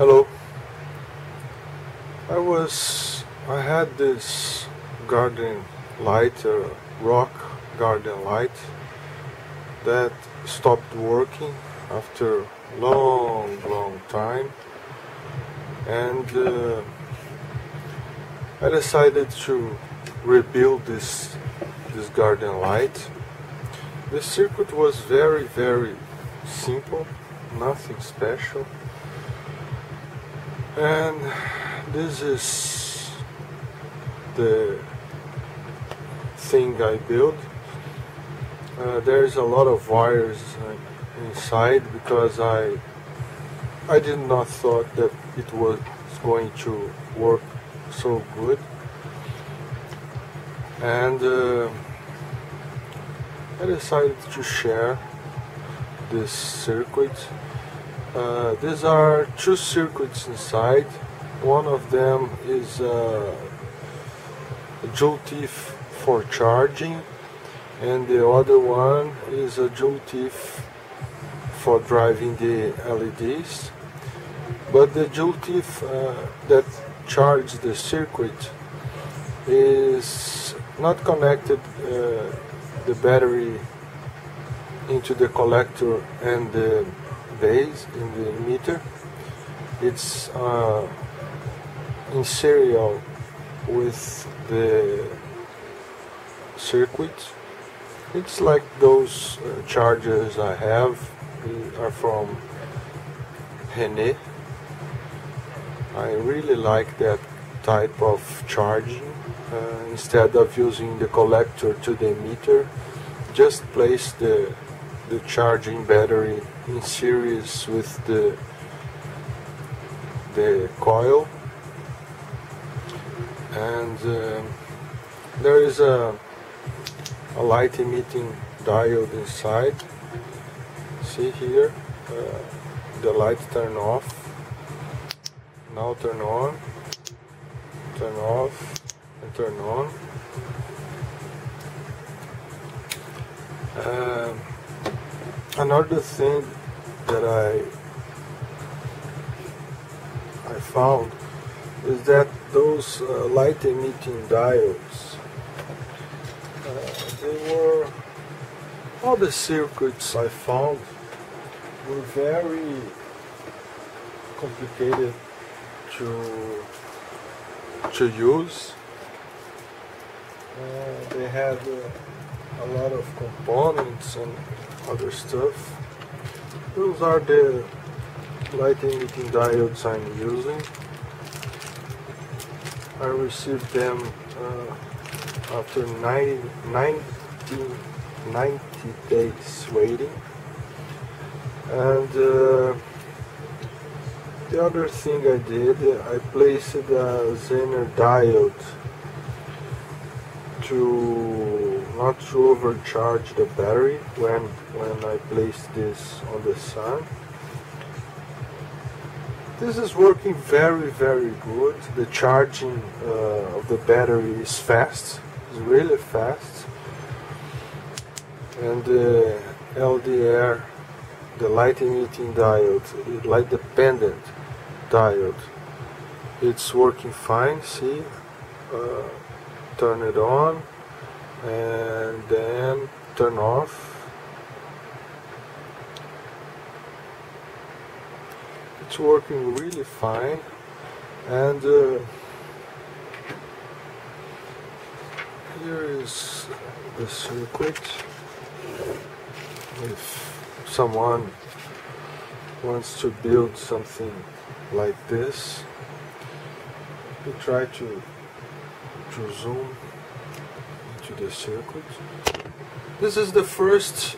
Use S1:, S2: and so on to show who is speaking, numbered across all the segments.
S1: Hello. I was I had this garden light, uh, rock garden light that stopped working after long long time. And uh, I decided to rebuild this this garden light. The circuit was very very simple nothing special and this is the thing I built. Uh, there's a lot of wires uh, inside because I I did not thought that it was going to work so good. And uh, I decided to share this circuit uh, these are two circuits inside. One of them is uh, a joule for charging and the other one is a joule for driving the LEDs but the joule uh, that charge the circuit is not connected uh, the battery into the collector and the base in the meter. it's uh, in serial with the circuit it's like those uh, chargers I have. They are from René I really like that type of charging uh, instead of using the collector to the emitter just place the the charging battery in series with the the coil. And uh, there is a, a light emitting diode inside. See here uh, the light turn off. Now turn on turn off and turn on. Um, another thing that I I found is that those uh, light emitting diodes uh, they were all the circuits I found were very complicated to to use. Uh, they had uh, a lot of components and other stuff. Those are the light emitting diodes I'm using. I received them uh, after 90, 90, 90 days waiting. And uh, the other thing I did, I placed a Zener diode to not to overcharge the battery when when I place this on the sun. This is working very very good. The charging uh, of the battery is fast, it's really fast, and the LDR, the light emitting diode, light dependent diode. It's working fine, see? Uh, turn it on and then turn off. It's working really fine. And uh, here is the circuit if someone wants to build something like this. We try to to zoom into the circuit. This is the first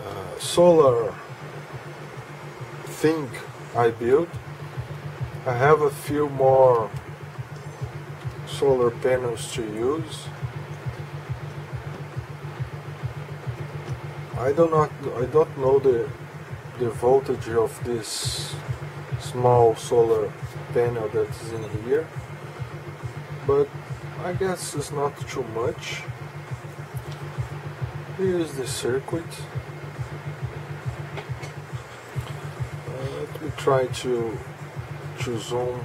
S1: uh, solar thing I built. I have a few more solar panels to use. I do not I don't know the the voltage of this small solar panel that's in here but I guess it's not too much here's the circuit uh, let me try to to zoom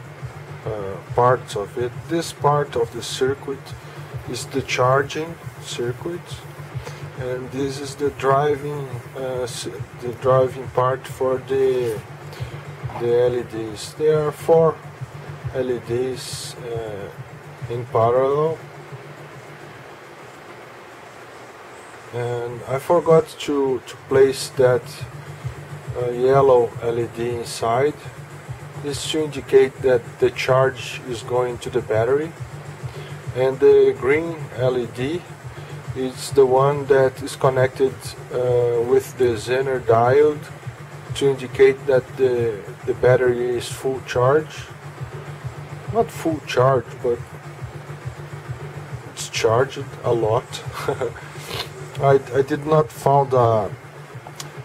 S1: uh, parts of it. This part of the circuit is the charging circuit and this is the driving uh, the driving part for the the LEDs. There are four LEDs uh, in parallel. And I forgot to, to place that uh, yellow LED inside. This to indicate that the charge is going to the battery. And the green LED is the one that is connected uh, with the Zener diode to indicate that the, the battery is full charge. Not full charge but charged a lot. I, I did not found a,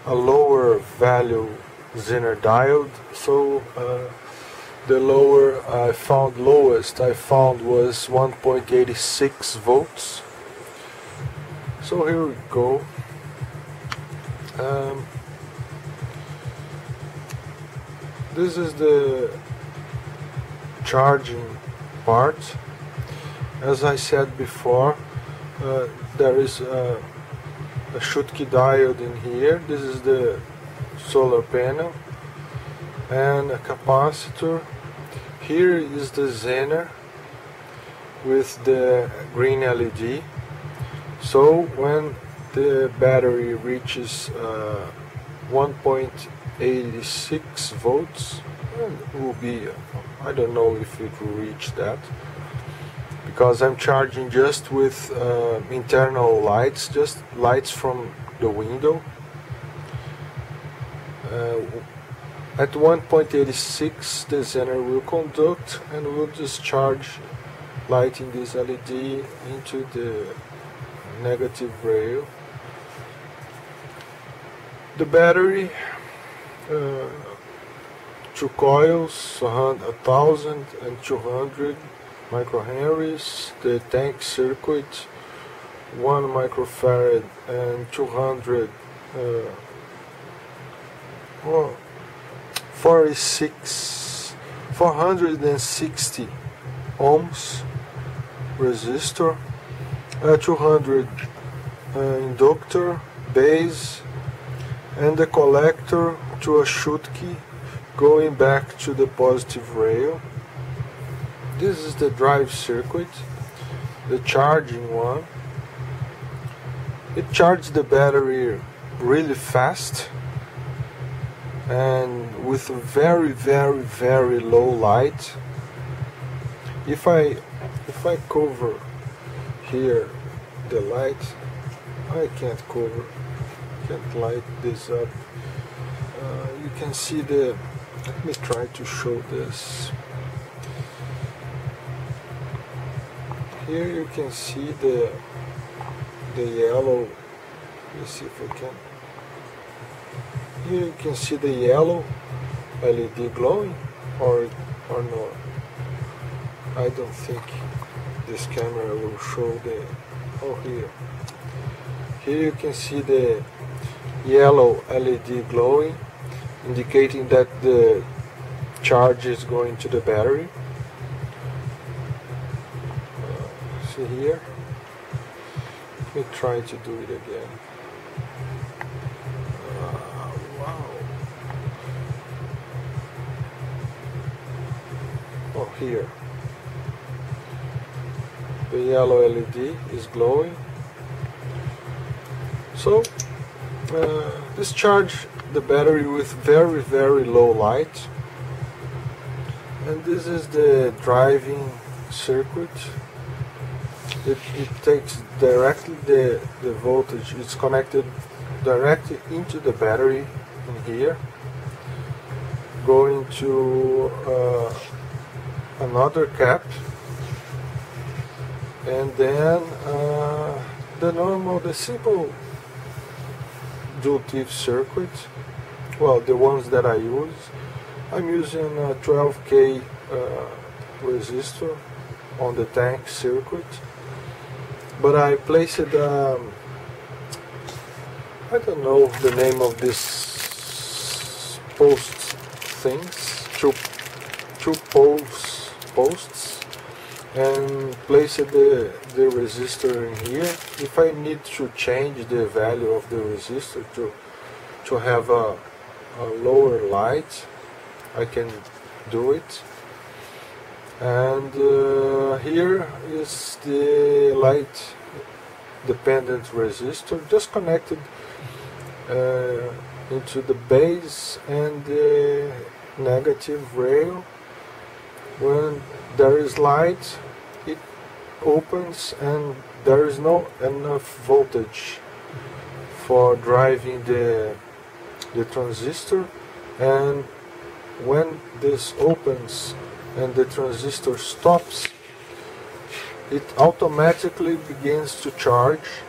S1: a lower value Zener diode so uh, the lower I found lowest I found was 1.86 volts. So here we go. Um, this is the charging part as I said before uh, there is a, a Schottky diode in here. This is the solar panel and a capacitor. Here is the Zener with the green LED so when the battery reaches uh, 1.86 volts it will be I don't know if it will reach that because I'm charging just with uh, internal lights just lights from the window uh, at 1.86 the Zener will conduct and will discharge lighting this LED into the negative rail. The battery, uh, two coils, 1200 microhenries, the tank circuit, 1 microfarad and 200 uh, well, 46 460 ohms resistor a 200 uh, inductor base and the collector to a Schottky going back to the positive rail this is the drive circuit the charging one. It charges the battery really fast and with very very very low light. If I if I cover here the light I can't cover can't light this up. Uh, you can see the let me try to show this here you can see the the yellow let's see if I can. Here you can see the yellow LED glowing or or not. I don't think this camera will show the oh here. Here you can see the yellow LED glowing indicating that the charge is going to the battery here. Let me try to do it again. Uh, wow. Oh here. The yellow LED is glowing. So uh, discharge the battery with very very low light. And this is the driving circuit it, it takes directly the, the voltage it's connected directly into the battery in here going to uh, another cap. And then uh, the normal the simple joule thief circuit well the ones that I use I'm using a 12k uh, resistor on the tank circuit but I placed um, I don't know the name of this post things to two poles posts and place the, the resistor in here. If I need to change the value of the resistor to, to have a, a lower light, I can do it. And uh, here is the light dependent resistor just connected uh, into the base and the negative rail. When there is light it opens and there is no enough voltage for driving the the transistor. And when this opens and the transistor stops it automatically begins to charge.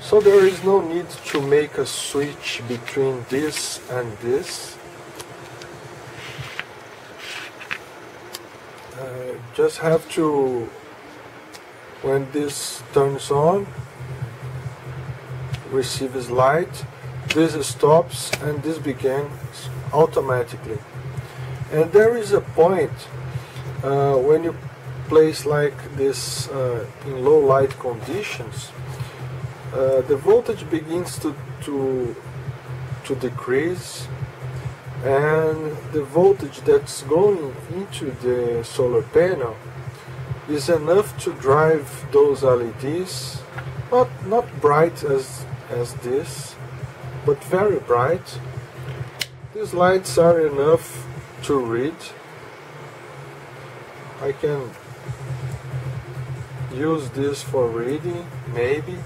S1: So there is no need to make a switch between this and this. Uh, just have to when this turns on receives light. This stops and this begins automatically and there is a point uh, when you place like this uh, in low light conditions uh, the voltage begins to, to to decrease and the voltage that's going into the solar panel is enough to drive those LEDs not not bright as as this but very bright. These lights are enough to read I can use this for reading maybe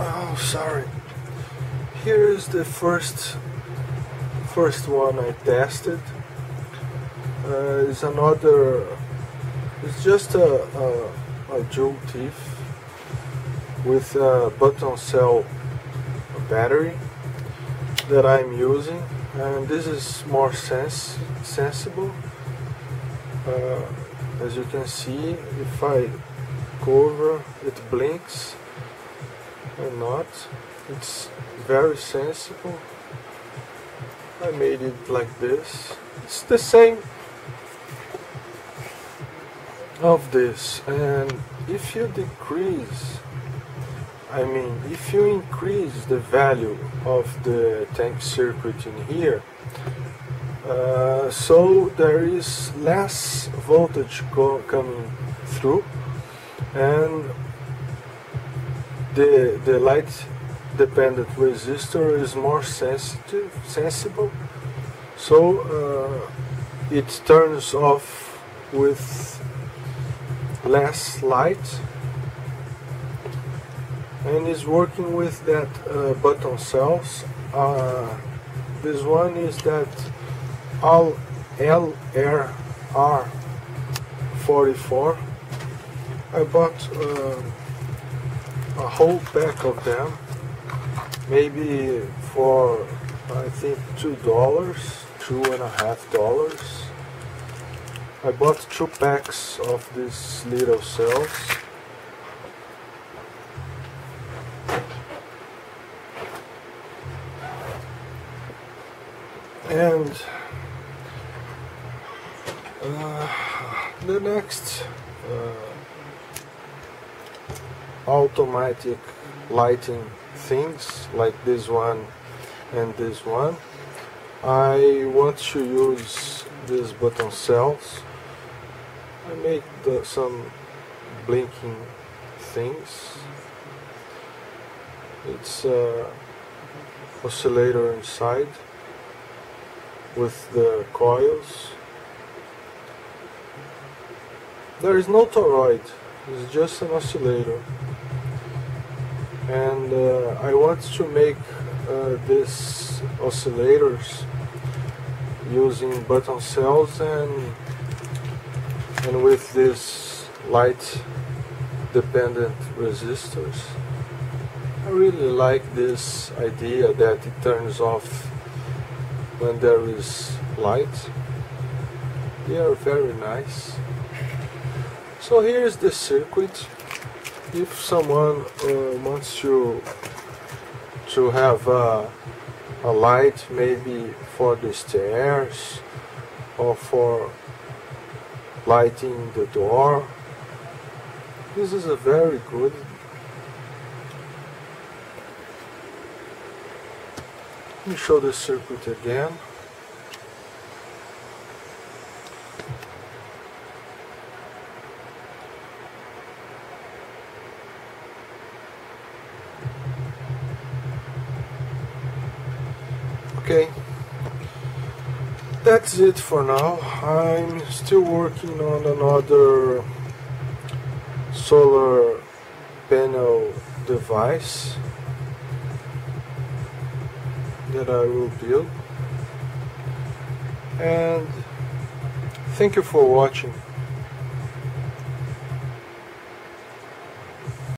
S1: Oh, sorry. Here is the first first one I tested. Uh, it's another. It's just a, a, a joule thief with a button cell battery that I'm using, and this is more sens sensible. Uh, as you can see, if I cover, it blinks or not. It's very sensible. I made it like this. It's the same of this and if you decrease I mean if you increase the value of the tank circuit in here uh, so there is less voltage coming through and the, the light dependent resistor is more sensitive, sensible, so uh, it turns off with less light and is working with that uh, button cells. Uh, this one is that all LRR 44. I bought uh, a whole pack of them maybe for I think two dollars two and a half dollars I bought two packs of these little cells. And uh, the next uh, automatic lighting things like this one and this one I want to use these button cells. I make the, some blinking things. It's a oscillator inside with the coils. There is no toroid. It's just an oscillator. And uh, I want to make uh, these oscillators using button cells and and with this light dependent resistors. I really like this idea that it turns off when there is light. They are very nice. So here's the circuit. If someone uh, wants to to have a, a light maybe for the stairs or for lighting the door. This is a very good let me show the circuit again okay. That's it for now. I'm still working on another solar panel device that I will build. And thank you for watching